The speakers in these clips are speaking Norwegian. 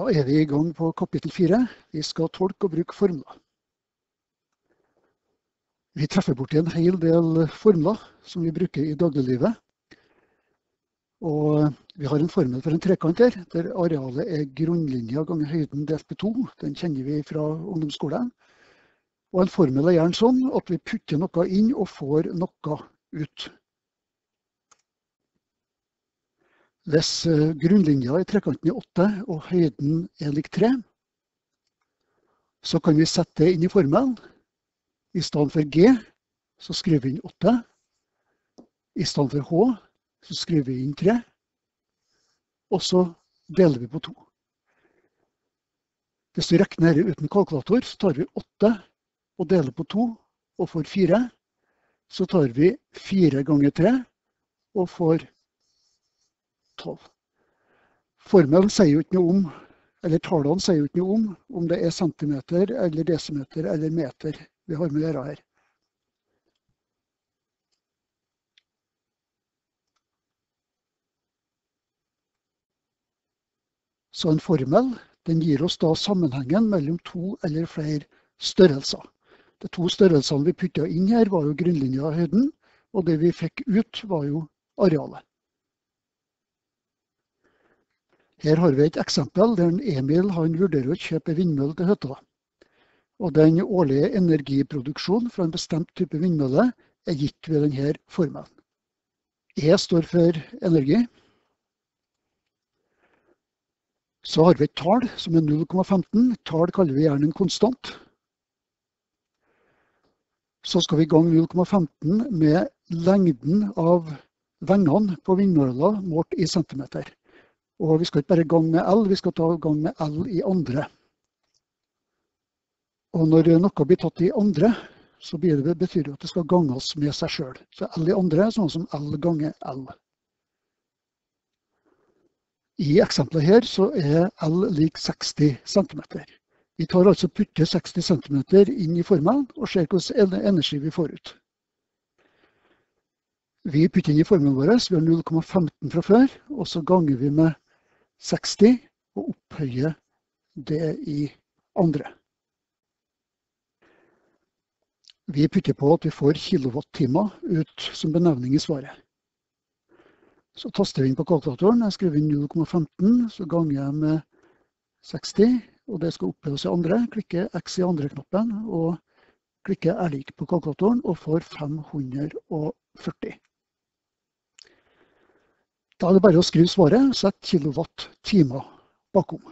Da er vi i gang på kapittel fire. Vi skal tolke og bruke formler. Vi treffer borti en hel del formler som vi bruker i dagliglivet. Og vi har en formel for en trekant her, der arealet er grunnlinja ganger høyden delt på to. Den kjenner vi fra ungdomsskolen. Og en formel er gjerne sånn at vi putter noe inn og får noe ut. Hvis eh, grunnlinja i trekanten er 8 og høyden er lik 3, så kan vi sette det inn i formelen. I stedet for G så skriver vi inn 8. I stedet for H så skriver vi inn 3. Og så deler vi på 2. Hvis vi regner dette uten kalkulator, så tar vi 8 og deler på 2 og får 4. Så tar vi 4 ganger 3 og får 4. 12. Formelen sier jo ikke noe om, eller tallene sier jo ikke noe om, om det er centimeter eller desimeter eller meter vi har med å gjøre her. Så en formel den gir oss da sammenhengen mellom to eller flere størrelser. De to størrelsene vi putta inn her var jo grunnlinja av høyden, og det vi fikk ut var jo arealet. Her har vi et eksempel der Emil vurderer å kjøpe vindmølle til hytta. Og den årlige energiproduksjonen fra en bestemt type vindmølle er gitt ved denne formelen. E står for energi. Så har vi et tall som er 0,15. Tall kaller vi gjerne en konstant. Så skal vi gange 0,15 med lengden av vengene på vindmølla målt i centimeter. Og vi skal ikke bare gange med L, vi skal ta gang med L i andre. Og når noe blir tatt i andre, så betyr det at det skal ganges med seg sjøl. Så L i andre er sånn som L ganger L. I eksempelet her så er L lik 60 cm. Vi tar altså putter 60 cm inn i formelen og ser hvordan energi vi får ut. Vi putter inn i formelen vår, vi har 0,15 fra før, og så ganger vi med 60 og opphøye det i andre. Vi putter på at vi får kilowattimer ut som benevning i svaret. Så taster vi inn på kalkulatoren. Jeg skriver inn 0,15, så ganger jeg med 60. Og det skal opphøyes i andre. Klikker X i andre-knappen og klikker er lik på kalkulatoren og får 540. Da er det bare å skrive svaret, sett kilowatt-timer bakom.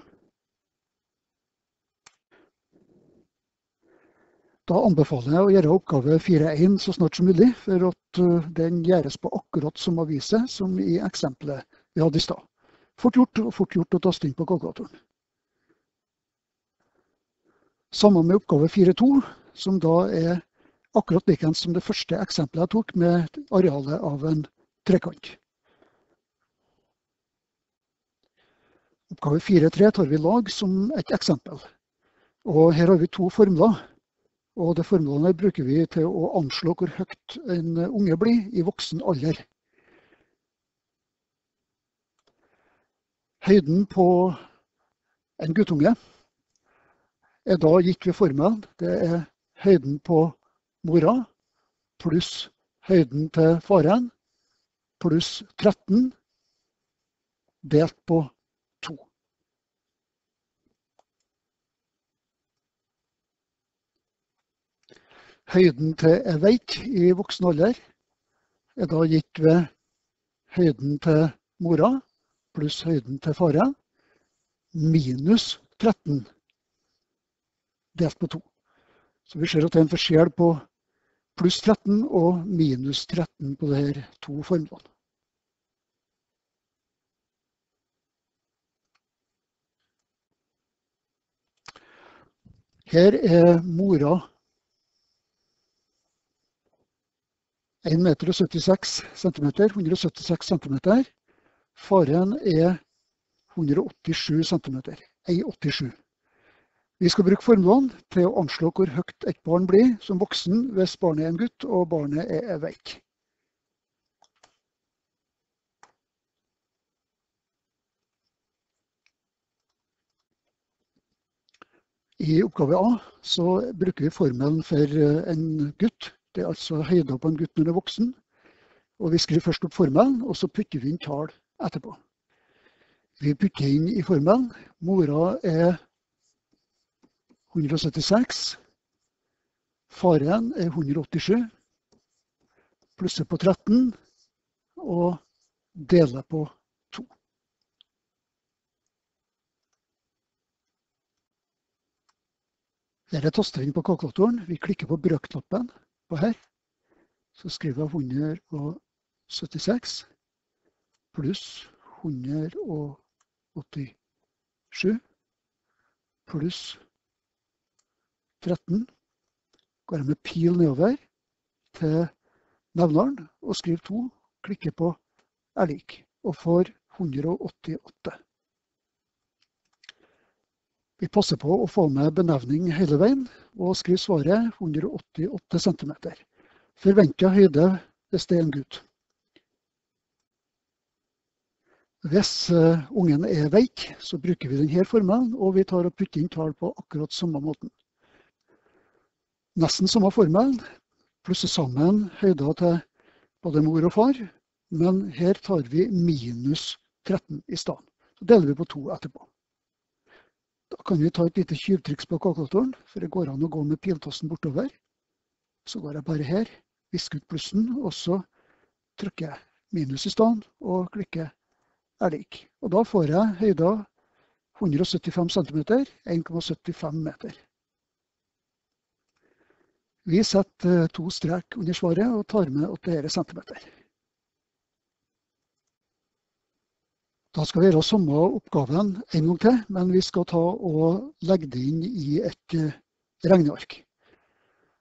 Da anbefaler jeg å gjøre oppgave 4.1 så snart som mulig, for at eh, den gjøres på akkurat som avise, som i eksempelet vi hadde i stad. Fort gjort og fort gjort å taste inn på kalkulatoren. Sammen med oppgave 4.2, som da er akkurat likens som det første eksempelet jeg tok med arealet av en trekant. Oppgave 4.3 tar vi lag som et eksempel. Og her har vi to formler. Og de formlene bruker vi til å anslå hvor høyt en unge blir i voksen alder. Høyden på en guttunge er da gitt ved formelen. Det er høyden på mora pluss høyden til faren pluss 13 delt på Høyden til ei veik i voksen alder er da gitt ved høyden til mora pluss høyden til fare minus 13 delt på 2. Så vi ser at det er en forskjell på pluss 13 og minus 13 på disse to formlene. Her er mora 1 meter og 76 cm, 176 cm. Faren er 187 cm, 1,87. Vi skal bruke formlene til å anslå hvor høyt et barn blir som voksen hvis barnet er en gutt og barnet er veik. I oppgave A bruker vi formelen for en gutt. Det er altså høyda på en gutt når han er voksen. Og vi skriver først opp formelen, og så putter vi inn tall etterpå. Vi putter inn i formelen. Mora er 176. Faren er 187. Plusser på 13 og deler på 2. Dette taster inn på kalkulatoren. Vi klikker på brøkknappen på her. Så skriver jeg 176 pluss 187 pluss 13. Går jeg med pil nedover til nevneren og skriver 2. Klikker på er lik og får 188. Vi passer på å få med benevning hele veien, og skriver svaret 188 cm. Forventa høyde hvis det er en gutt. Hvis uh, ungen er veik, så bruker vi denne formelen, og vi tar og putter inn tall på akkurat samme måten. Nesten samme formel, plusser sammen høyder til både mor og far, men her tar vi minus 13 i stedet. Så deler vi på to etterpå. Da kan vi ta et lite tjuvtriks på kalkulatoren, for det går an å gå med piltasten bortover. Så går jeg bare her, visker ut plussen, og så trykker jeg minus i stedet og klikker er lik. Og da får jeg høyda 175 cm, 1,75 meter. Vi setter to strek under svaret og tar med 8 cm. Da skal vi gjøre samme oppgaven en gang til, men vi skal ta og legge det inn i et eh, regneark.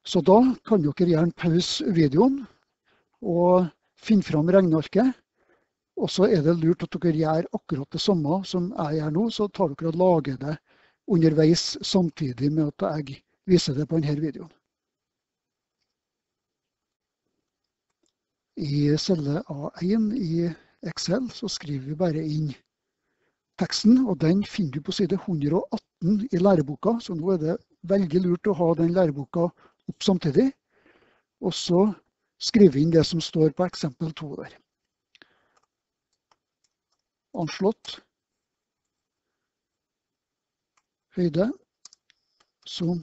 Så da kan dere gjerne pause videoen og finne fram regnearket. Og så er det lurt at dere gjør akkurat det samme som jeg gjør nå, så tar dere og lager det underveis samtidig med at jeg viser det på denne videoen. I celle A1 i Excel, så skriver vi bare inn teksten, og den finner du på side 118 i læreboka. Så nå er det veldig lurt å ha den læreboka opp samtidig. Og så skriver vi inn det som står på eksempel 2 der. Anslått høyde som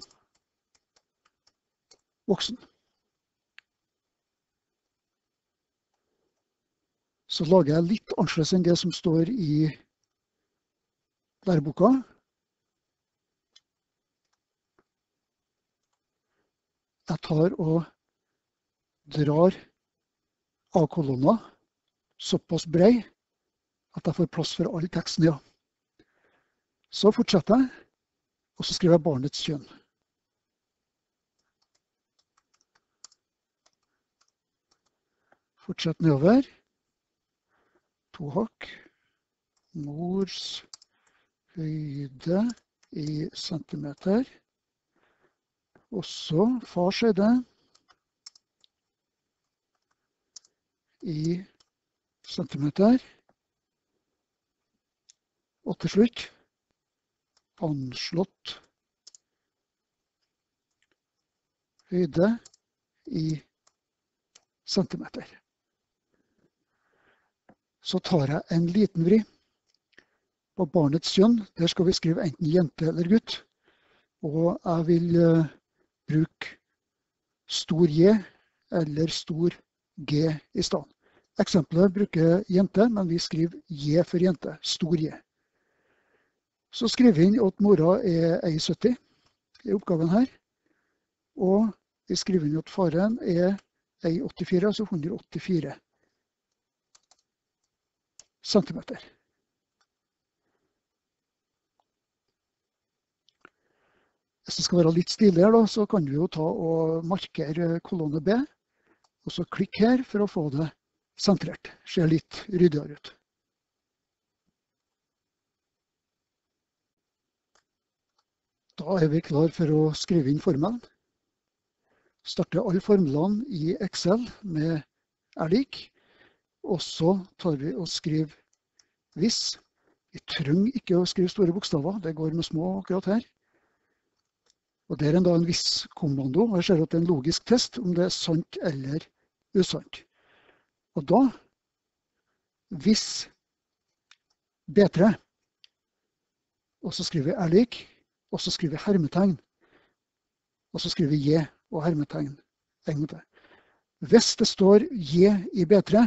voksen. Så lager jeg litt annerledes enn det som står i læreboka. Jeg tar og drar A-kolonna såpass brei at jeg får plass for all teksten. ja. Så fortsetter jeg, og så skriver jeg barnets kjønn. Fortsett nedover to hakk. Mors høyde i centimeter. Også fars høyde i centimeter. Og til slutt anslått høyde i centimeter så tar jeg en liten vri på barnets kjønn. Der skal vi skrive enten jente eller gutt. Og jeg vil uh, bruke stor J eller stor G i stedet. Eksempelet bruker jente, men vi skriver J for jente. Stor J. Så skriver vi inn at mora er 1,70 i oppgaven her. Og vi skriver inn at faren er 1,84, altså 184 centimeter. Hvis det skal være litt stiligere, så kan vi jo ta og markere kolonne B. Og så klikk her for å få det sentrert. Ser litt ryddigere ut. Da er vi klar for å skrive inn formelen. Starte alle formlene i Excel med er lik. Og så tar vi og skriver hvis. Vi trenger ikke å skrive store bokstaver, det går med små akkurat her. Og Det er en, da en viss kommando. og Jeg ser at det er en logisk test om det er sant eller usant. Og da, hvis B3, og så skriver vi er lik, og så skriver vi hermetegn, og så skriver vi J og hermetegn. Hvis det står J i B3,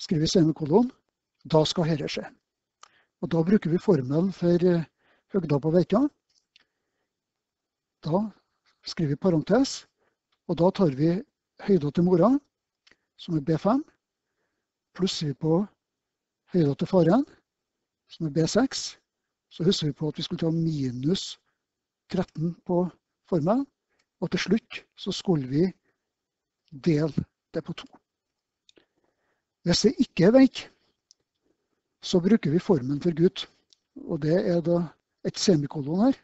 skriver semikolon, da skal dette skje. Og Da bruker vi formelen for eh, høgda på veita. Da skriver vi parentes, og da tar vi høyda til mora, som er B5, plusser vi på høyda til faren, som er B6. Så husker vi på at vi skulle ta minus 13 på formelen. Og til slutt så skulle vi dele det på to. Hvis det ikke er veik, så bruker vi formen for gutt. Og det er da et semikolon her.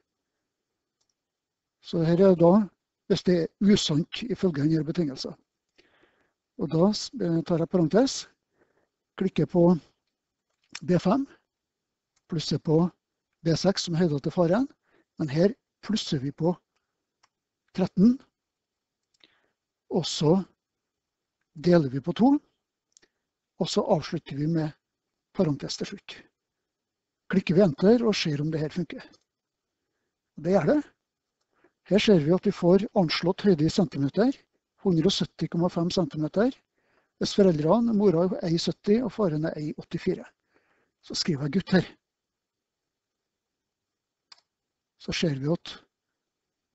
Så her er da hvis det er usant ifølge denne betingelsen. Og da tar jeg parentes, klikker på B5, plusser på B6 som høyde til faren. Men her plusser vi på 13. Og så deler vi på to. Og så avslutter vi med parentes til slutt. Klikker vi enter og ser om det her funker. Det gjør det. Her ser vi at vi får anslått høyde i centimeter. 170,5 cm. Hvis foreldrene, mora er 1,70 og faren er 1,84. Så skriver jeg gutt her. Så ser vi at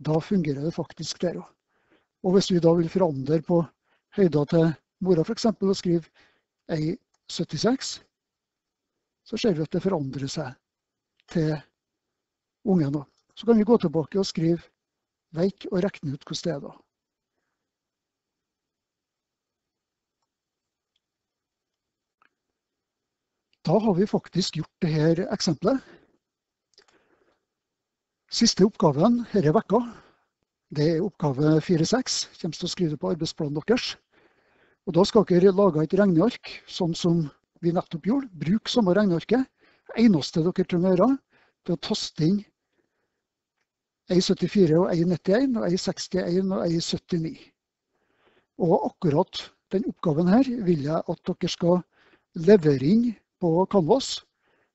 da fungerer det faktisk der òg. Og hvis vi da vil forandre på høyda til mora f.eks. og skrive 1,76, så ser vi at det forandrer seg til ungen. Så kan vi gå tilbake og skrive veik og regne ut hvordan det er da. Da har vi faktisk gjort dette eksempelet. Siste oppgaven denne vekka, det er oppgave 4-6. Kommer til å skrive det på arbeidsplanen deres. Og Da skal dere lage et regneark, sånn som vi nettopp gjorde. Bruk samme regnearket. Det eneste dere trenger å gjøre, er å taste inn 1,74 og 1,91 og 1,61 og 1,79. Og akkurat den oppgaven her vil jeg at dere skal levere inn på Canvas.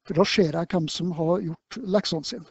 For da ser jeg hvem som har gjort leksene sine.